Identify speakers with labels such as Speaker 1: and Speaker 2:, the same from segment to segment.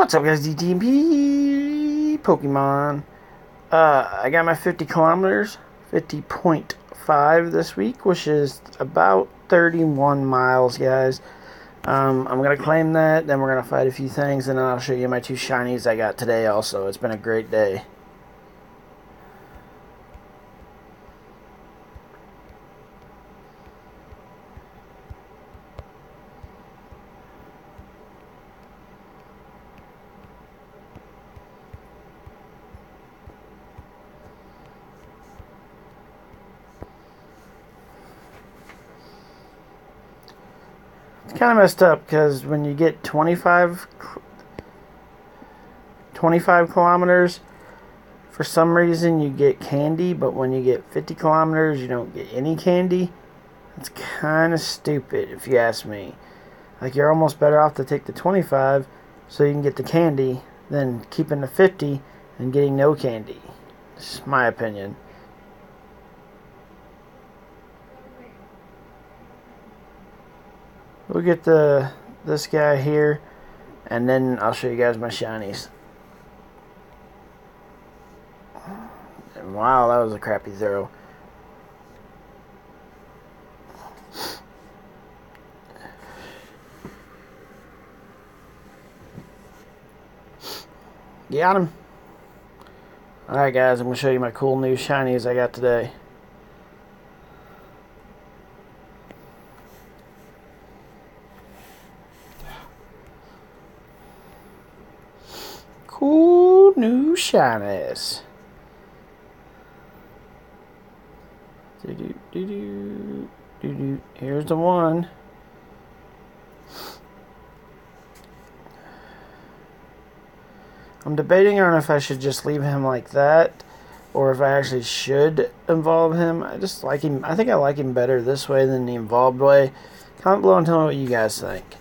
Speaker 1: What's up guys, DTMP Pokemon. Uh, I got my 50 kilometers, 50.5 this week, which is about 31 miles, guys. Um, I'm going to claim that, then we're going to fight a few things, and then I'll show you my two shinies I got today also. It's been a great day. It's kind of messed up because when you get 25, 25 kilometers, for some reason you get candy, but when you get 50 kilometers, you don't get any candy. It's kind of stupid if you ask me. Like, you're almost better off to take the 25 so you can get the candy than keeping the 50 and getting no candy. It's my opinion. We'll get the this guy here, and then I'll show you guys my shinies. Wow, that was a crappy zero. Got him. Alright guys, I'm going to show you my cool new shinies I got today. Cool new shinies. Do do do do do do. Here's the one. I'm debating on if I should just leave him like that or if I actually should involve him. I just like him. I think I like him better this way than the involved way. Comment below and tell me what you guys think.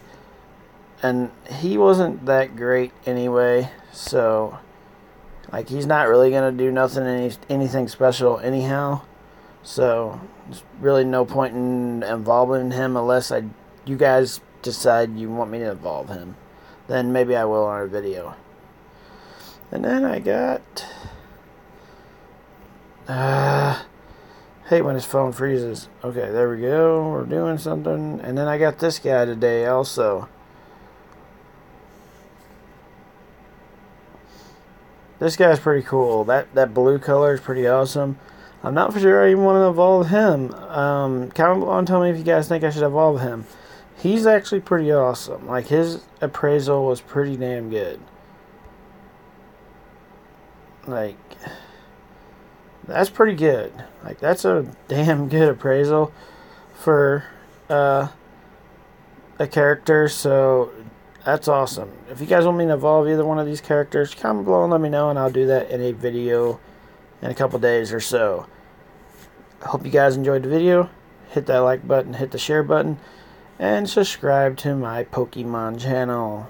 Speaker 1: And he wasn't that great anyway, so like he's not really gonna do nothing any anything special anyhow. So there's really no point in involving him unless I you guys decide you want me to involve him. Then maybe I will on a video. And then I got uh hate when his phone freezes. Okay, there we go. We're doing something. And then I got this guy today also. This guy's pretty cool. That that blue color is pretty awesome. I'm not for sure I even want to evolve him. Um, comment below and tell me if you guys think I should evolve him. He's actually pretty awesome. Like his appraisal was pretty damn good. Like that's pretty good. Like that's a damn good appraisal for uh, a character. So that's awesome. If you guys want me to evolve either one of these characters, comment below and let me know, and I'll do that in a video in a couple days or so. I hope you guys enjoyed the video. Hit that like button, hit the share button, and subscribe to my Pokemon channel.